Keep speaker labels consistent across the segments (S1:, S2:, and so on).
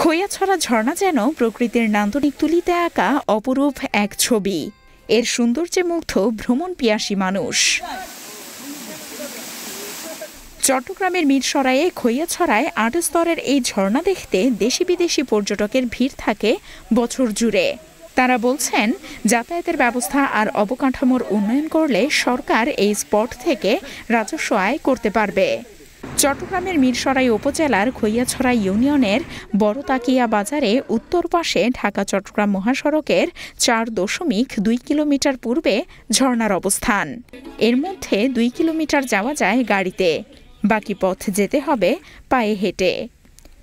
S1: খৈয়াছড়া ঝর্ণা যেন প্রকৃতির নান্দনিক তুলিতে আঁকা অপরূপ এক ছবি। এর সৌন্দর্যে মুগ্ধ ভ্রমণ পিয়াসী মানুষ। চট্টগ্রামের মিরসরাইয়ে খৈয়াছড়ায় আট স্তরের এই ঝর্ণা দেখতে দেশি বিদেশি পর্যটকের ভিড় থাকে বছর জুড়ে। তারা বলছেন, যাতায়াতের ব্যবস্থা আর অবকাঠামোর উন্নয়ন করলে সরকার এই স্পট থেকে রাজস্ব আয় করতে পারবে। চট্টগ্রামের মিরসরাই উপজেলার খৈয়াছড়া ইউনিয়নের বড়তাকিয়া বাজারে উত্তর পাশে ঢাকা চট্টগ্রাম মহাসড়কের চার দশমিক দুই কিলোমিটার পূর্বে ঝর্ণার অবস্থান। এর মধ্যে দুই কিলোমিটার যাওয়া যায় গাড়িতে। বাকি পথ যেতে হবে পায়ে হেঁটে।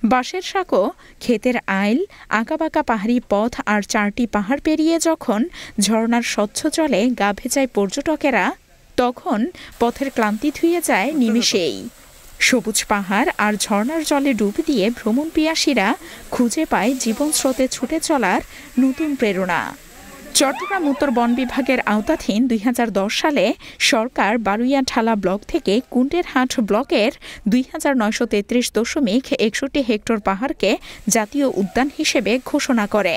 S1: বাঁশের সাঁকো, ক্ষেতের আইল, আঁকাবাঁকা পাহাড়ি পথ আর চারটি পাহাড় পেরিয়ে যখন ঝর্ণার স্বচ্ছ জলে গা ভেজায় পর্যটকেরা, তখন পথের ক্লান্তি ধুয়ে যায় নিমেষেই। সবুজ পাহাড় আর ঝর্ণার জলে ডুব দিয়ে ভ্রমণ পিয়াসীরা খুঁজে পায় জীবন স্রোতে ছুটে চলার নতুন প্রেরণা। চট্টগ্রাম উত্তর বন বিভাগের আওতাধীন দুই হাজার দশ সালে সরকার বারুইয়াঠালা ব্লক থেকে কুণ্ডেরহাট ব্লকের দুই হাজার নয়শো তেত্রিশ দশমিক একষট্টি হেক্টর পাহাড়কে জাতীয় উদ্যান হিসেবে ঘোষণা করে।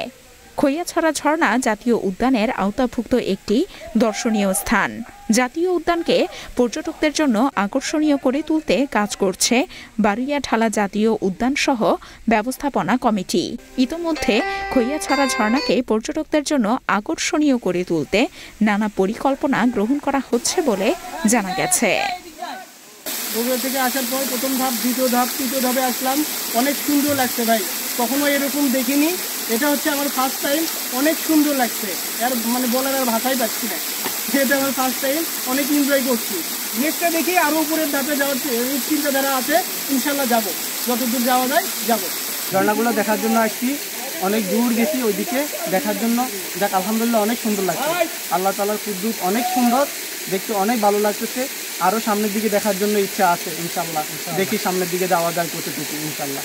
S1: খৈয়াছড়া ঝর্ণা জাতীয় উদ্যানের আওতাভুক্ত একটি দর্শনীয় স্থান। জাতীয় উদ্যানকে পর্যটকদের জন্য আকর্ষণীয় করে তুলতে কাজ করছে বারুইয়াঠালা জাতীয় উদ্যান সহ ব্যবস্থাপনা কমিটি। ইতোমধ্যে খৈয়াছড়া ঝর্ণাকে পর্যটকদের জন্য আকর্ষণীয় করে তুলতে নানা পরিকল্পনা গ্রহণ করা হচ্ছে বলে জানা গেছে।
S2: বগুড়া থেকে আসার পর প্রথম ধাপ, দ্বিতীয় ধাপ, তৃতীয় ধাপে আসলাম। অনেক সুন্দর লাগছে ভাই। কখনো এরকম দেখিনি। এটা হচ্ছে আমার ফার্স্ট টাইম অনেক সুন্দর লাগছে। আর মানে বলার আর ভাষাই পাচ্ছি না। এটা আমার ফার্স্ট টাইম অনেক এনজয় করছি। নেক্সটটা দেখি আরও উপরের ধাপে যাওয়ার চিন্তাধারা আছে ইনশাল্লাহ যাব। যতদূর যাওয়া যায় যাব।
S3: ঝর্ণাগুলো দেখার জন্য আসছি। অনেক দূর গেছি ওইদিকে দেখার জন্য। দেখ আলহামদুলিল্লাহ অনেক সুন্দর লাগছে। আল্লাহ তালার কুদ্দুত অনেক সুন্দর। দেখতে অনেক ভালো লাগতেছে। আরও সামনের দিকে দেখার জন্য ইচ্ছা আছে ইনশাল্লাহ। দেখি সামনের দিকে যাওয়া যায় কতটুকু ইনশাল্লাহ।